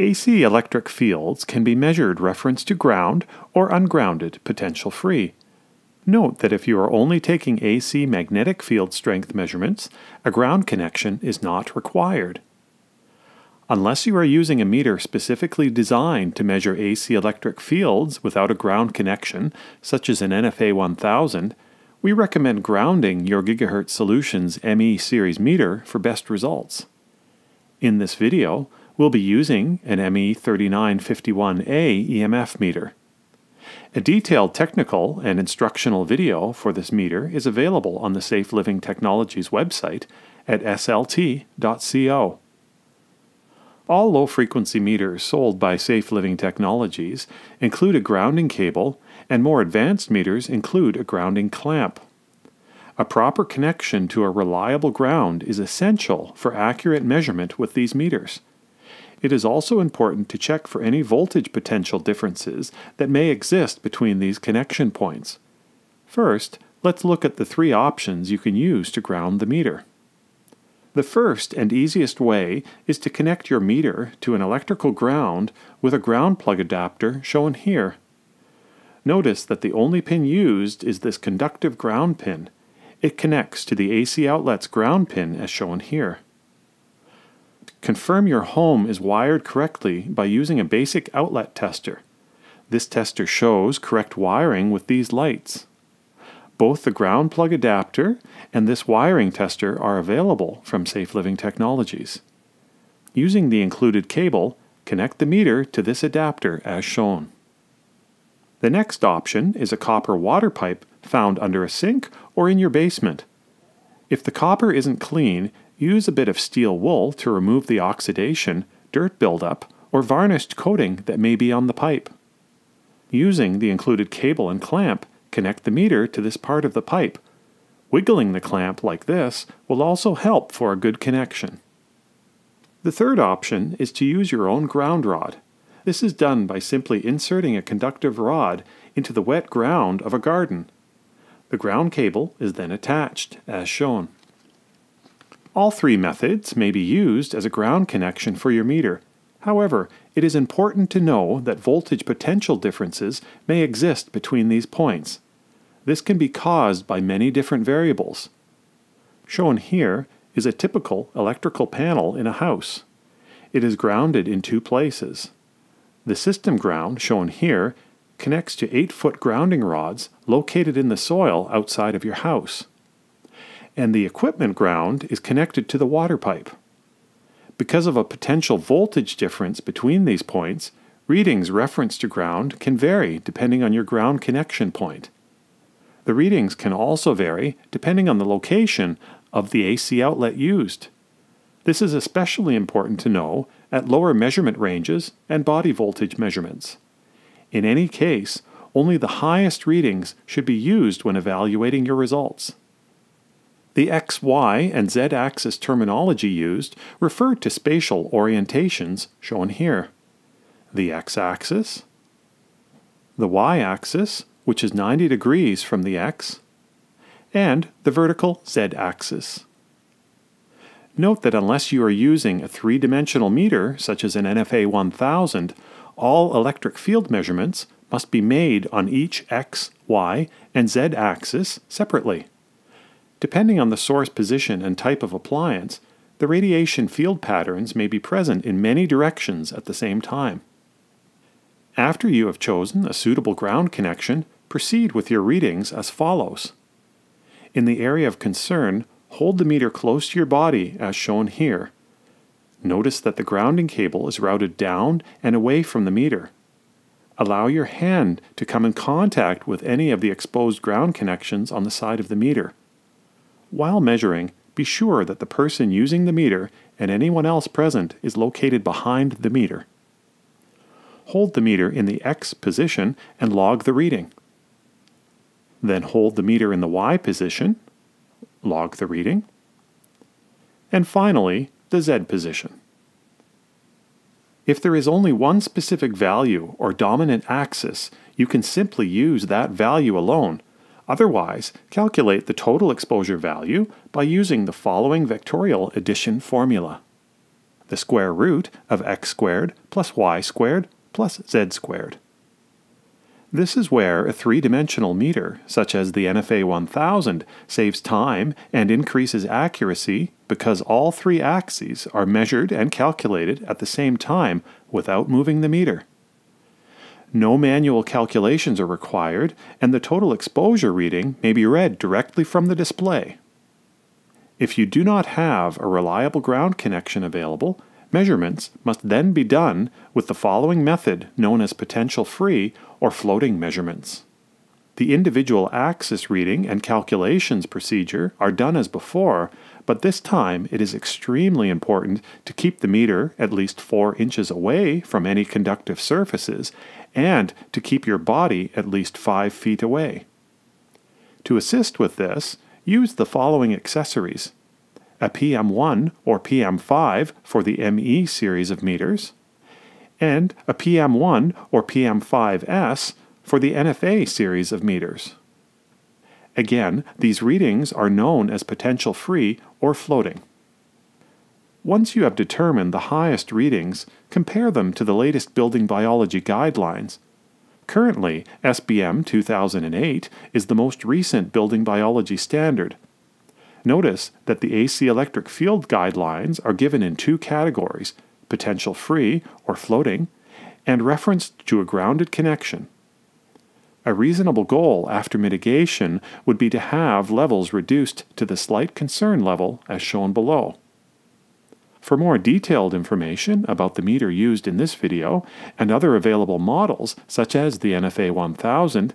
AC electric fields can be measured reference to ground or ungrounded potential free. Note that if you are only taking AC magnetic field strength measurements, a ground connection is not required. Unless you are using a meter specifically designed to measure AC electric fields without a ground connection, such as an NFA 1000, we recommend grounding your GigaHertz Solutions ME series meter for best results. In this video, we'll be using an ME3951A EMF meter. A detailed technical and instructional video for this meter is available on the Safe Living Technologies website at slt.co. All low frequency meters sold by Safe Living Technologies include a grounding cable, and more advanced meters include a grounding clamp. A proper connection to a reliable ground is essential for accurate measurement with these meters. It is also important to check for any voltage potential differences that may exist between these connection points. First, let's look at the three options you can use to ground the meter. The first and easiest way is to connect your meter to an electrical ground with a ground plug adapter shown here. Notice that the only pin used is this conductive ground pin. It connects to the AC outlet's ground pin as shown here. Confirm your home is wired correctly by using a basic outlet tester. This tester shows correct wiring with these lights. Both the ground plug adapter and this wiring tester are available from Safe Living Technologies. Using the included cable, connect the meter to this adapter as shown. The next option is a copper water pipe found under a sink or in your basement. If the copper isn't clean, Use a bit of steel wool to remove the oxidation, dirt buildup, or varnished coating that may be on the pipe. Using the included cable and clamp, connect the meter to this part of the pipe. Wiggling the clamp like this will also help for a good connection. The third option is to use your own ground rod. This is done by simply inserting a conductive rod into the wet ground of a garden. The ground cable is then attached, as shown. All three methods may be used as a ground connection for your meter. However, it is important to know that voltage potential differences may exist between these points. This can be caused by many different variables. Shown here is a typical electrical panel in a house. It is grounded in two places. The system ground, shown here, connects to 8-foot grounding rods located in the soil outside of your house and the equipment ground is connected to the water pipe. Because of a potential voltage difference between these points, readings referenced to ground can vary depending on your ground connection point. The readings can also vary depending on the location of the AC outlet used. This is especially important to know at lower measurement ranges and body voltage measurements. In any case, only the highest readings should be used when evaluating your results. The x, y, and z axis terminology used refer to spatial orientations shown here. The x axis, the y axis, which is 90 degrees from the x, and the vertical z axis. Note that unless you are using a three-dimensional meter, such as an NFA 1000, all electric field measurements must be made on each x, y, and z axis separately. Depending on the source position and type of appliance, the radiation field patterns may be present in many directions at the same time. After you have chosen a suitable ground connection, proceed with your readings as follows. In the area of concern, hold the meter close to your body as shown here. Notice that the grounding cable is routed down and away from the meter. Allow your hand to come in contact with any of the exposed ground connections on the side of the meter. While measuring, be sure that the person using the meter and anyone else present is located behind the meter. Hold the meter in the X position and log the reading. Then hold the meter in the Y position, log the reading, and finally the Z position. If there is only one specific value or dominant axis, you can simply use that value alone Otherwise, calculate the total exposure value by using the following vectorial addition formula. The square root of x squared plus y squared plus z squared. This is where a three-dimensional meter, such as the NFA 1000, saves time and increases accuracy because all three axes are measured and calculated at the same time without moving the meter. No manual calculations are required, and the total exposure reading may be read directly from the display. If you do not have a reliable ground connection available, Measurements must then be done with the following method known as potential-free or floating measurements. The individual axis reading and calculations procedure are done as before, but this time it is extremely important to keep the meter at least 4 inches away from any conductive surfaces and to keep your body at least 5 feet away. To assist with this, use the following accessories a PM1 or PM5 for the ME series of meters, and a PM1 or PM5S for the NFA series of meters. Again, these readings are known as potential free or floating. Once you have determined the highest readings, compare them to the latest building biology guidelines. Currently, SBM 2008 is the most recent building biology standard, Notice that the AC electric field guidelines are given in two categories potential free or floating, and referenced to a grounded connection. A reasonable goal after mitigation would be to have levels reduced to the slight concern level as shown below. For more detailed information about the meter used in this video and other available models such as the NFA 1000,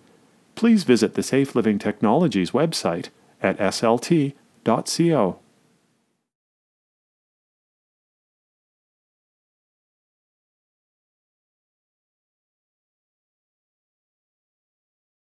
please visit the Safe Living Technologies website at slt.co.